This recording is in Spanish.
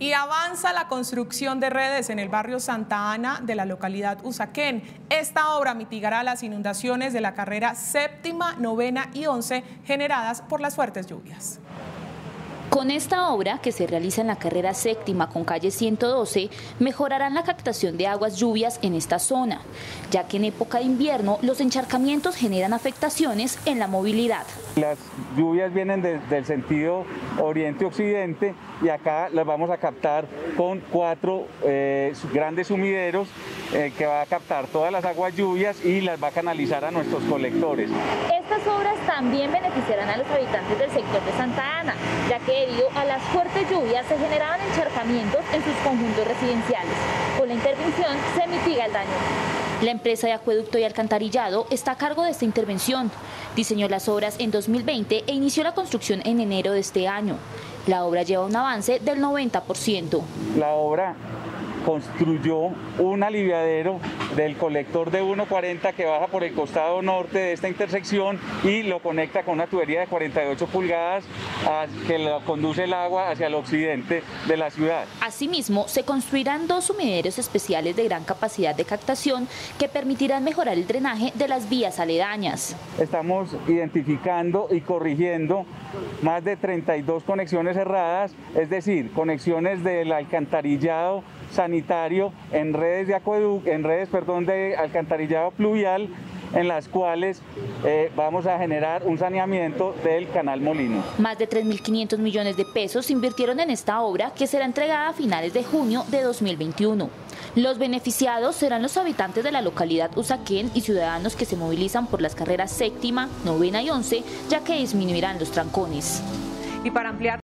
Y avanza la construcción de redes en el barrio Santa Ana de la localidad Usaquén. Esta obra mitigará las inundaciones de la carrera séptima, novena y once generadas por las fuertes lluvias. Con esta obra, que se realiza en la carrera séptima con calle 112, mejorarán la captación de aguas lluvias en esta zona, ya que en época de invierno los encharcamientos generan afectaciones en la movilidad. Las lluvias vienen del sentido oriente-occidente y acá las vamos a captar con cuatro eh, grandes sumideros eh, que va a captar todas las aguas lluvias y las va a canalizar a nuestros colectores. Estas obras también beneficiarán a los habitantes del sector de Santa Ana, ya que debido a las fuertes lluvias se generaban encharcamientos en sus conjuntos residenciales. Con la intervención se mitiga el daño. La empresa de acueducto y alcantarillado está a cargo de esta intervención. Diseñó las obras en 2020 e inició la construcción en enero de este año. La obra lleva un avance del 90%. La obra construyó un aliviadero del colector de 1.40 que baja por el costado norte de esta intersección y lo conecta con una tubería de 48 pulgadas que conduce el agua hacia el occidente de la ciudad. Asimismo, se construirán dos sumideros especiales de gran capacidad de captación que permitirán mejorar el drenaje de las vías aledañas. Estamos identificando y corrigiendo más de 32 conexiones cerradas, es decir, conexiones del alcantarillado sanitario en redes de acueducto, en redes, perdón, de alcantarillado pluvial en las cuales eh, vamos a generar un saneamiento del canal Molino. Más de 3.500 millones de pesos se invirtieron en esta obra que será entregada a finales de junio de 2021. Los beneficiados serán los habitantes de la localidad Usaquén y ciudadanos que se movilizan por las carreras séptima, novena y once, ya que disminuirán los trancones. Y para ampliar